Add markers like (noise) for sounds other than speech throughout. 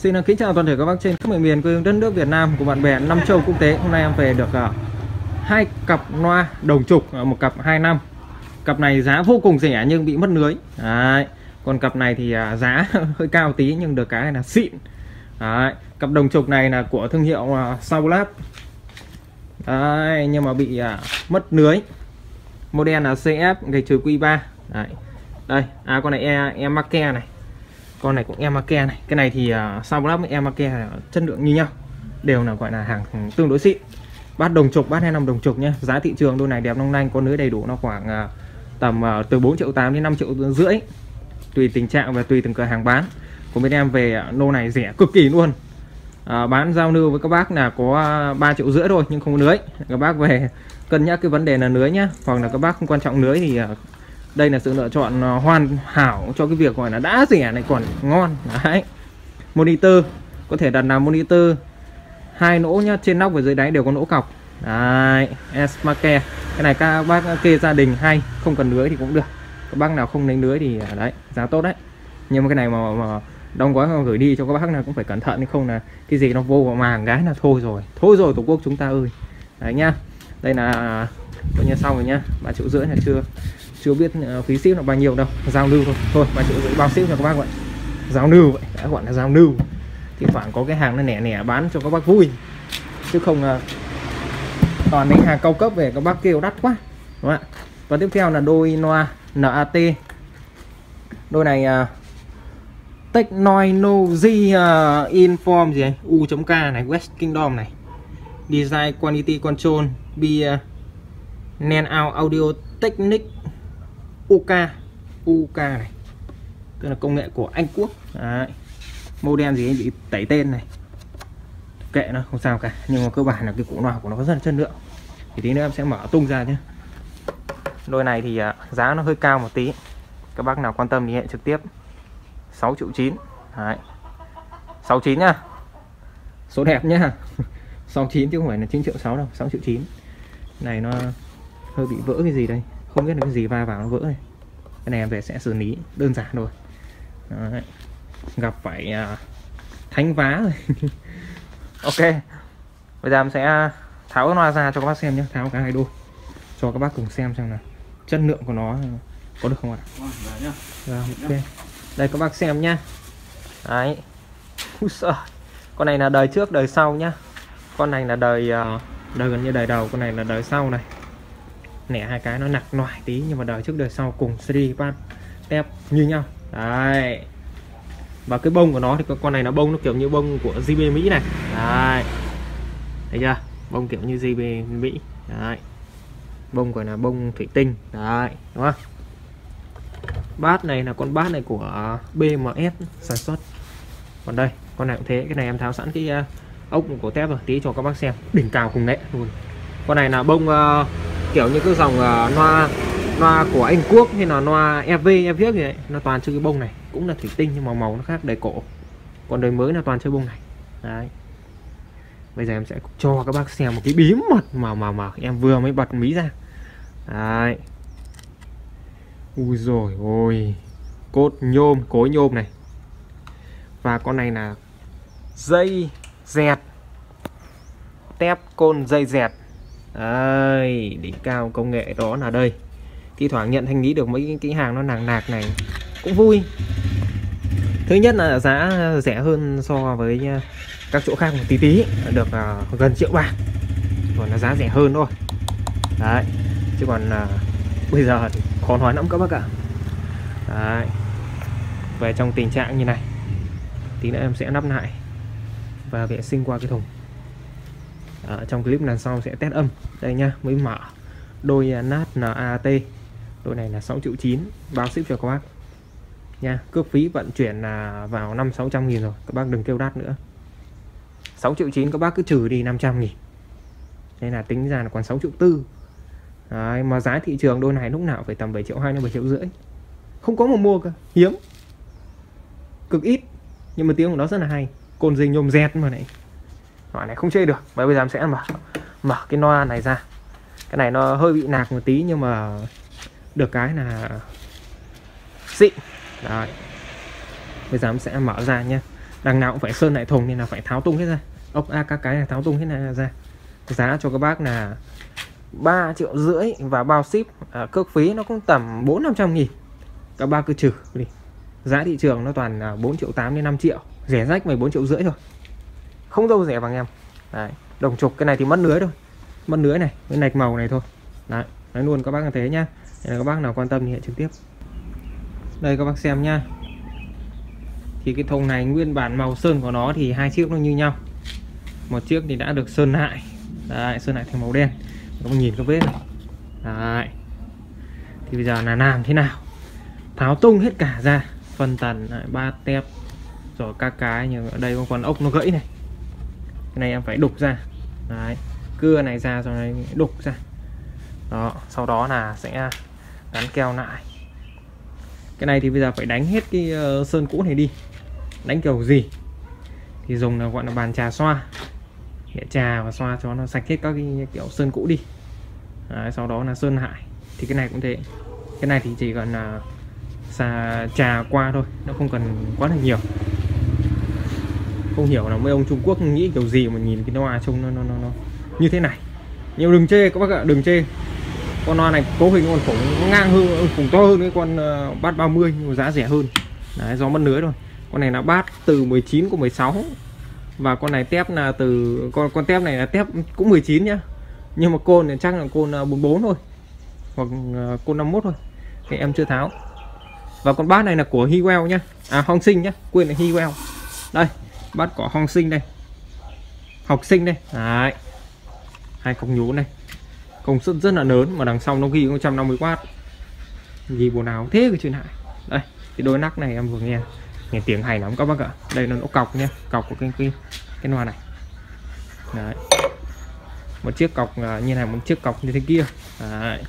Xin kính chào toàn thể các bác trên khắp mọi miền quê hương đất nước Việt Nam của bạn bè năm châu quốc tế. Hôm nay em về được uh, hai cặp loa đồng trục, uh, một cặp 2 năm. Cặp này giá vô cùng rẻ nhưng bị mất lưới. Đấy. Còn cặp này thì uh, giá (laughs) hơi cao tí nhưng được cái là xịn. Đấy. Cặp đồng trục này là của thương hiệu uh, Saulab. Đấy, nhưng mà bị uh, mất lưới. Model là CF gạch trừ Q3. Đấy. Đây, à con này e, e Marke này con này cũng Emake này. Cái này thì uh, sau lắp Emake chất lượng như nhau. Đều là gọi là hàng tương đối xịn. Bát đồng trục bát hai năm đồng trục nhé giá thị trường đôi này đẹp long lanh có lưới đầy đủ nó khoảng uh, tầm uh, từ 4 triệu 8 đến 5 triệu rưỡi. Tùy tình trạng và tùy từng cửa hàng bán. Của bên em về uh, lô này rẻ cực kỳ luôn. À, bán giao lưu với các bác là có 3 triệu rưỡi thôi nhưng không có lưới các bác về cân nhắc cái vấn đề là lưới nhá. Hoặc là các bác không quan trọng lưới thì uh, đây là sự lựa chọn à, hoàn hảo cho cái việc gọi là đã rẻ này còn ngon. Đấy. Monitor có thể đặt làm monitor hai nỗ nhá trên nóc và dưới đáy đều có nỗ cọc. Đấy Esmake cái này các bác kê gia đình hay không cần lưới thì cũng được. Các bác nào không đánh lưới thì à, đấy giá tốt đấy. Nhưng mà cái này mà, mà đóng gói mà gửi đi cho các bác nào cũng phải cẩn thận không là cái gì nó vô vào màng gái là thôi rồi. Thôi rồi tổ quốc chúng ta ơi. Đấy nhá. Đây là à, coi như xong rồi nhá. Ba triệu rưỡi là chưa chưa biết à, phí ship là bao nhiêu đâu giao lưu thôi. Thôi ba triệu rưỡi bao ship cho các bác vậy. Giao lưu vậy đã gọi là giao lưu. Thì thoảng có cái hàng nó nẻ nẻ bán cho các bác vui. Chứ không à, toàn những hàng cao cấp về các bác kêu đắt quá đúng không ạ? Và tiếp theo là đôi loa NAT đôi này uh, Technology uh, Inform gì này U.K này West Kingdom này. Design Quality Control Be uh, Nen Out Audio Technique. UK UK này. Tức là công nghệ của Anh Quốc. Đấy. model gì anh bị tẩy tên này. Kệ nó, không sao cả. Nhưng mà cơ bản là cái củ loa của nó rất là chất lượng. Thì tí nữa em sẽ mở tung ra nhé. Đôi này thì à, giá nó hơi cao một tí. Các bác nào quan tâm thì hệ trực tiếp. 6 triệu 9 Đấy. 69 nhá. Số đẹp nhá. (laughs) 69 chứ không phải là 9 triệu 6 đâu 6 triệu 9 này nó hơi bị vỡ cái gì đây. Không biết là cái gì va vào nó vỡ này cái này em về sẽ xử lý đơn giản thôi. Đấy. gặp phải uh, thánh vá rồi. (laughs) Ok. Bây giờ em sẽ tháo cái loa ra cho các bác xem nhé. Tháo cả hai đôi. Cho các bác cùng xem xem là chất lượng của nó có được không ạ? À? ok. đây các bác xem nhá. Đấy. Giời. con này là đời trước đời sau nhá. Con này là đời uh, đời gần như đời đầu. Con này là đời sau này nẻ hai cái nó nặng nhoài tí nhưng mà đời trước đời sau cùng series bát tép như nhau. Đấy. Và cái bông của nó thì con này nó bông nó kiểu như bông của JB Mỹ này. Đấy. Thấy chưa? Bông kiểu như JB Mỹ. Đấy. Bông gọi là bông thủy tinh. Đấy đúng không? Bát này là con bát này của BMS sản xuất. Còn đây con này cũng thế. Cái này em tháo sẵn cái ờ, ốc của tép rồi tí cho các bác xem. Đỉnh cao cùng nghệ luôn. Con này là bông uh, kiểu như cái dòng à, uh, loa loa của Anh Quốc hay là loa EV EVX gì đấy nó toàn chơi cái bông này. Cũng là thủy tinh nhưng màu màu nó khác đầy cổ. Còn đời mới là toàn chơi bông này. Đấy. Bây giờ em sẽ cho các bác xem một cái bí mật mà mà mà em vừa mới bật mí ra. Đấy. Ui rồi ôi. Cốt nhôm cối nhôm này. Và con này là dây dẹt. Tép côn dây dẹt đây đỉnh cao công nghệ đó là đây. Thi thoảng nhận thanh lý được mấy cái hàng nó nàng nạc này, cũng vui. Thứ nhất là giá rẻ hơn so với à, các chỗ khác một tí tí, được à, gần triệu bạc. Còn là giá rẻ hơn thôi. Đấy, chứ còn à, bây giờ thì khó nói lắm các bác ạ. Đấy, về trong tình trạng như này, tí nữa em sẽ nắp lại và vệ sinh qua cái thùng à, trong clip lần sau sẽ test âm. Đây nha mới mở đôi nát NAT đôi này là 6 triệu 9 bao ship cho các bác. Nha cước phí vận chuyển là vào 5 600 nghìn rồi các bác đừng kêu đắt nữa. 6 triệu 9 các bác cứ trừ đi 500 nghìn. Đây là tính ra là còn 6 triệu 4 Đấy, mà giá thị trường đôi này lúc nào phải tầm 7 triệu 2 đến 7 triệu rưỡi. Không có mà mua cơ hiếm. Cực ít nhưng mà tiếng của nó rất là hay. Côn dây nhôm dẹt mà này loại này không chơi được và bây giờ em sẽ mở mở cái loa này ra. Cái này nó hơi bị nạc một tí nhưng mà được cái là xịn Đấy. bây giờ em sẽ mở ra nhé đằng nào cũng phải sơn lại thùng nên là phải tháo tung hết ra. Ốc a à, các cái này tháo tung hết này ra. Giá cho các bác là 3 triệu rưỡi và bao ship. À, cước phí nó cũng tầm 4 500 nghìn. Các bác cứ trừ đi. Giá thị trường nó toàn 4 triệu 8 đến 5 triệu. Rẻ rách 14 triệu rưỡi thôi không đâu rẻ bằng em. Đấy đồng trục cái này thì mất lưới thôi. Mất lưới này với nạch màu này thôi. Đấy nói luôn các bác là thế nhá. Nên các bác nào quan tâm thì hãy trực tiếp. Đây các bác xem nhá. Thì cái thùng này nguyên bản màu sơn của nó thì hai chiếc nó như nhau. Một chiếc thì đã được sơn lại. Đấy, sơn lại thành màu đen. Các bác nhìn các vết này. Đấy. Thì bây giờ là làm thế nào? Tháo tung hết cả ra. Phân tần lại, ba tép rồi các cái như ở đây có con ốc nó gãy này cái này em phải đục ra. Đấy cưa này ra rồi này đục ra. Đó sau đó là sẽ gắn keo lại. Cái này thì bây giờ phải đánh hết cái uh, sơn cũ này đi. Đánh kiểu gì? Thì dùng là gọi là bàn trà xoa. Để trà và xoa cho nó sạch hết các cái kiểu sơn cũ đi. Đấy, sau đó là sơn lại. Thì cái này cũng thế. Cái này thì chỉ cần là xà trà qua thôi. Nó không cần quá là nhiều không hiểu là mấy ông Trung Quốc nghĩ kiểu gì mà nhìn cái loa trông nó, nó nó nó như thế này. Nhưng đừng chê các bác ạ đừng chê. Con loa này cấu hình còn khủng ngang hơn khủng to hơn cái con uh, bát 30 nhưng mà giá rẻ hơn. Đấy do mất lưới rồi con này là bát từ 19 của 16 và con này tép là từ con con tép này là tép cũng 19 nhá. Nhưng mà côn thì chắc là côn ờ, 44 thôi. Hoặc ờ, côn 51 thôi. Thì em chưa tháo. Và con bát này là của Hewell nhá. À Hong Sinh nhá. Quên là Hewell đây bắt cỏ Hong Sinh đây. Học sinh đây. Đấy. Hai cọc nhú này công suất rất là lớn mà đằng sau nó ghi 150W ghi bộ nào thế cái chuyện hại đây, cái đôi nắp này em vừa nghe. Nghe tiếng hay lắm các bác ạ. Đây là nó cọc nha cọc của cái cái cái loa này. Đấy. Một chiếc cọc à, như này, một chiếc cọc như thế kia. Đấy.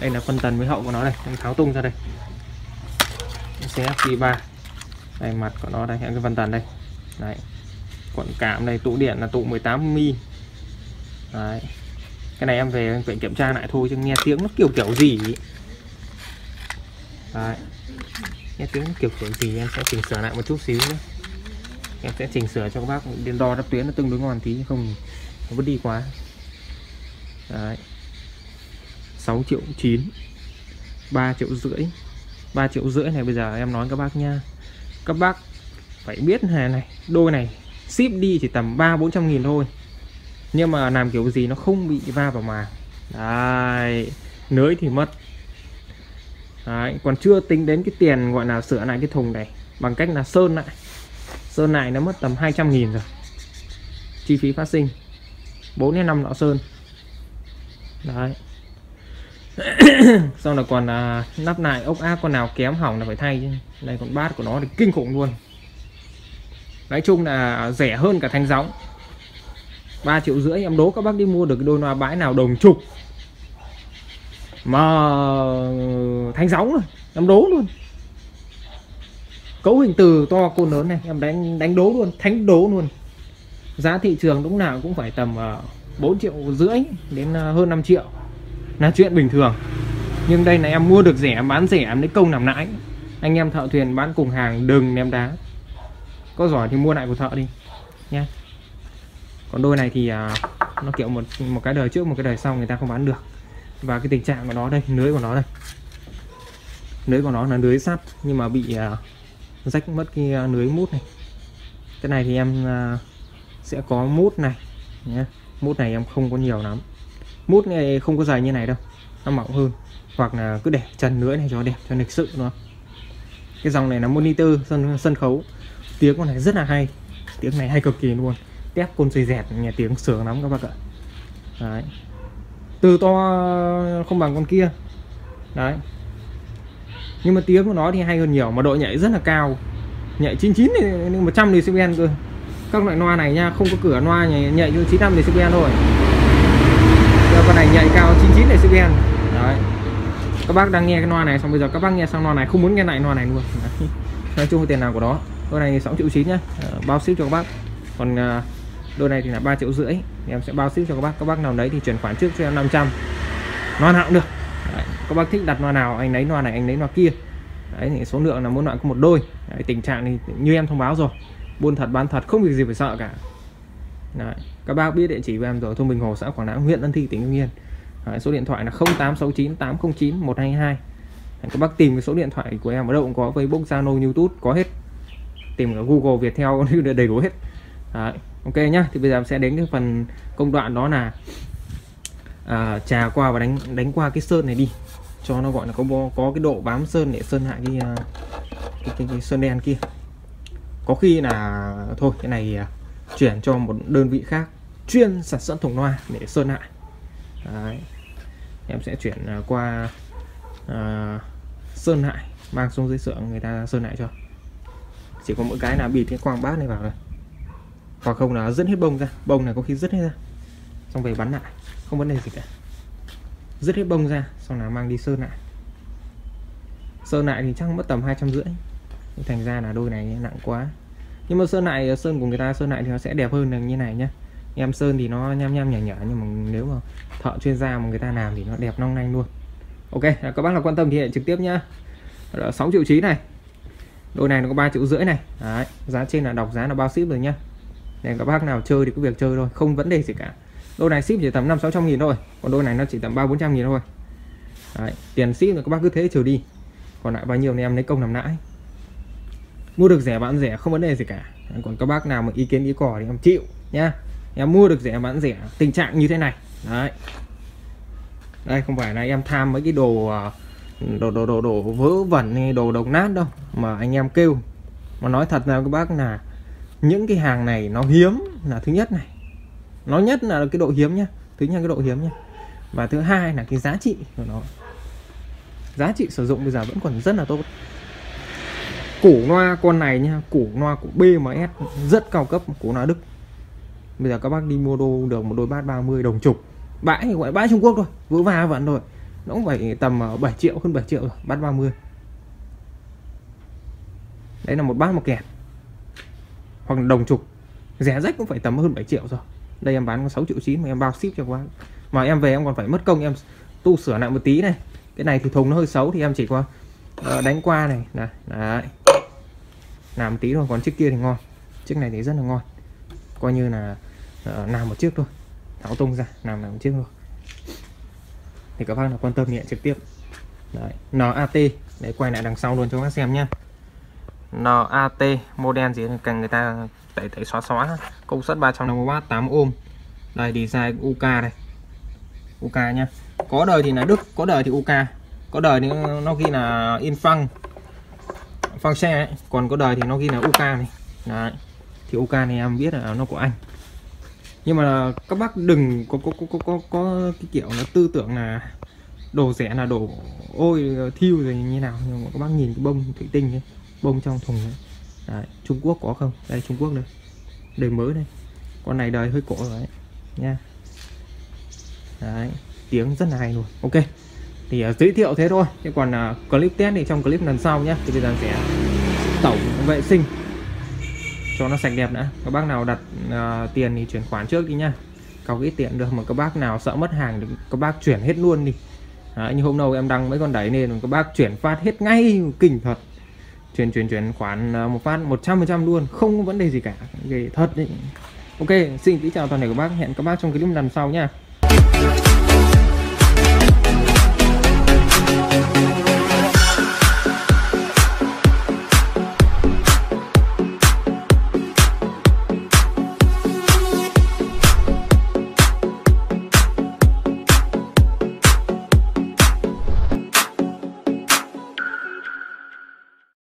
đây là phân tần với hậu của nó đây. Em tháo tung ra đây. CFP 3 đây, mặt của nó đây cái phân tần đây đấy. Quận cảm này tụ điện là tụ 18 mi. Đấy. Cái này em về em phải kiểm tra lại thôi chứ nghe tiếng nó kiểu kiểu gì đấy. Nghe tiếng kiểu kiểu gì em sẽ chỉnh sửa lại một chút xíu nữa em sẽ chỉnh sửa cho các bác điện đo đắp tuyến nó tương đối ngon tí, không nó vứt đi quá. Đấy. 6 triệu 9 3 triệu rưỡi. 3 triệu rưỡi này bây giờ em nói các bác nha. Các bác phải biết là này đôi này ship đi chỉ tầm 3 400 nghìn thôi. Nhưng mà làm kiểu gì nó không bị va vào màng đấy nới thì mất. Đấy, còn chưa tính đến cái tiền gọi là sửa lại cái thùng này bằng cách là sơn lại. Sơn lại nó mất tầm 200 nghìn rồi. Chi phí phát sinh 4 đến 5 lọ sơn. Đấy. (coughs) Sau là còn à, nắp lại ốc áp con nào kém hỏng là phải thay chứ. Đây còn bát của nó thì kinh khủng luôn nói chung là rẻ hơn cả thanh gióng 3 triệu rưỡi, em đố các bác đi mua được đôi loa bãi nào đồng trục. Mà thanh gióng rồi em đố luôn. Cấu hình từ to côn lớn này, em đánh đánh đố luôn, thánh đố luôn. Giá thị trường lúc nào cũng phải tầm ờ, 4 triệu rưỡi đến ờ, hơn 5 triệu. Là chuyện bình thường. Nhưng đây là em mua được rẻ, bán rẻ, em lấy công làm lãi anh em thợ thuyền bán cùng hàng, đừng ném đá có giỏi thì mua lại của thợ đi nhé. còn đôi này thì à, nó kiểu một một cái đời trước một cái đời sau người ta không bán được. Và cái tình trạng của nó đây lưới của nó đây. Lưới của nó là lưới sắt nhưng mà bị à, rách mất cái à, lưới mút này. Cái này thì em à, sẽ có mút này nhé mút này em không có nhiều lắm. Mút này không có dài như này đâu nó mỏng hơn. Hoặc là cứ để trần lưới này cho đẹp cho lịch sự nữa cái dòng này là monitor sân sân khấu tiếng con này rất là hay. Tiếng này hay cực kỳ luôn. Tép côn dây dẹt nghe tiếng sướng lắm các bác ạ. Đấy. Từ to không bằng con kia. Đấy. Nhưng mà tiếng của nó thì hay hơn nhiều mà độ nhảy rất là cao. Nhảy 99 thì 100 decibel cơ. Các loại loa này nha không có cửa loa nhảy, nhạy cho 95 decibel thôi. Giờ con này nhảy cao 99 decibel. Đấy. Các bác đang nghe cái loa này xong bây giờ các bác nghe sang loa này không muốn nghe lại loa này luôn. Đấy. nói chung tiền nào của đó đôi này 6 triệu 9 nhá. Ờ, bao ship cho các bác. Còn à, đôi này thì là 3 triệu rưỡi. Em sẽ bao ship cho các bác. Các bác nào đấy thì chuyển khoản trước cho em 500 loa nào cũng được. Đấy, các bác thích đặt loa nào anh lấy loa này anh lấy loa kia. Đấy thì số lượng là mỗi loại có một đôi. Đấy, tình trạng thì như em thông báo rồi. Buôn thật bán thật không việc gì phải sợ cả. Đấy. các bác biết địa chỉ của em rồi. Thôn Bình Hồ xã Quảng lãng huyện Ân Thi tỉnh Hưng Yên. Đấy, số điện thoại là 0869 809 122 Đấy, các bác tìm cái số điện thoại của em ở đâu cũng có. Facebook Zalo YouTube có hết tìm ở Google Viettel (laughs) đầy đủ hết. Đấy. ok nhá. Thì bây giờ em sẽ đến cái phần công đoạn đó là à, trà qua và đánh đánh qua cái sơn này đi. Cho nó gọi là có có cái độ bám sơn để sơn lại cái, à, cái, cái, cái sơn đen kia. Có khi là thôi cái này à, chuyển cho một đơn vị khác chuyên sản xuất thùng loa để sơn lại. Đấy. em sẽ chuyển à, qua uh, sơn lại mang xuống dưới xưởng người ta sơn lại cho chỉ có mỗi cái là bịt cái quang bát này vào rồi hoặc không là dứt hết bông ra. Bông này có khi dứt hết ra. Xong về bắn lại. Không vấn đề gì cả. Dứt hết bông ra, xong là mang đi sơn lại. Sơn lại thì chắc mất tầm hai trăm rưỡi. Thành ra là đôi này nặng quá. Nhưng mà sơn lại, sơn của người ta, sơn lại thì nó sẽ đẹp hơn là như này nhá. Em sơn thì nó nham nham nhở nhở nhưng mà nếu mà thợ chuyên gia mà người ta làm thì nó đẹp long lanh luôn. Ok, các bác là quan tâm thì hãy trực tiếp nhá. 6 triệu chín này đôi này nó có 3 triệu rưỡi này. Đấy, giá trên là đọc giá là bao ship rồi nhá. Để các bác nào chơi thì cứ việc chơi thôi không vấn đề gì cả. Đôi này ship chỉ tầm 5 600 nghìn thôi còn đôi này nó chỉ tầm 3 400 nghìn thôi. Đấy, tiền ship là các bác cứ thế trừ đi. Còn lại bao nhiêu thì em lấy công làm lãi. Mua được rẻ bán rẻ không vấn đề gì cả. Còn các bác nào mà ý kiến ý cỏ thì em chịu nhá. Em mua được rẻ bán rẻ tình trạng như thế này. Đấy. Đây không phải là em tham mấy cái đồ à, đồ đồ đồ đồ vớ vẩn hay đồ đồng nát đâu mà anh em kêu. Mà nói thật là các bác là những cái hàng này nó hiếm là thứ nhất này. Nó nhất là cái độ hiếm nhá. Thứ nhất cái độ hiếm nhá. Và thứ hai là cái giá trị của nó. Giá trị sử dụng bây giờ vẫn còn rất là tốt. Củ loa con này nha củ loa của BMS rất cao cấp, củ loa Đức. Bây giờ các bác đi mua đô được một đôi bát 30 đồng chục. Bãi gọi bãi Trung Quốc thôi vỡ va vẫn rồi nó cũng phải tầm ờ, 7 triệu hơn 7 triệu rồi bát 30 đấy là một bát một kẹt hoặc là đồng trục, rẻ rách cũng phải tầm hơn 7 triệu rồi. Đây em bán có 6 triệu 9 mà em bao ship cho quá. Mà em về em còn phải mất công em tu sửa lại một tí này. Cái này thì thùng nó hơi xấu thì em chỉ qua uh, ờ, đánh qua này. Này đấy. Làm một tí thôi còn chiếc kia thì ngon. Chiếc này thì rất là ngon. Coi như là uh, làm một chiếc thôi. Tháo tung ra làm làm một chiếc thôi thì các bác nào quan tâm thì trực tiếp. Đấy NAT để quay lại đằng sau luôn cho các bác xem nhá. NAT model gì? Cần người ta tẩy tẩy xóa xóa. Công suất 350W 8 ôm đây, design UK này UK nhá. Có đời thì là Đức, có đời thì UK có đời thì nó ghi là Infang phang xe ấy. còn có đời thì nó ghi là UK này. Đấy. thì UK này em biết là nó của anh nhưng mà các bác đừng có có có có có, có cái kiểu là tư tưởng là đồ rẻ là đồ ôi thiêu rồi như nào. Nhưng mà các bác nhìn cái bông thủy tinh ấy, bông trong thùng ấy. Đấy, Trung Quốc có không? Đây Trung Quốc đây. Đời mới đây. Con này đời hơi cổ rồi đấy nha. Đấy tiếng rất là hay luôn. Ok. Thì uh, giới thiệu thế thôi. Chứ còn uh, clip test thì trong clip lần sau nhé thì bây giờ sẽ tổng vệ sinh cho nó sạch đẹp đã. các bác nào đặt uh, tiền thì chuyển khoản trước đi nha. có ít tiện được mà các bác nào sợ mất hàng thì các bác chuyển hết luôn đi. Đấy, như hôm nào em đăng mấy con đẩy nên các bác chuyển phát hết ngay kinh thật. Chuyển chuyển chuyển khoản à, một phát 100% luôn không có vấn đề gì cả. Ghê thật đấy. Ok xin kính chào toàn thể các bác. Hẹn các bác trong clip lần sau nha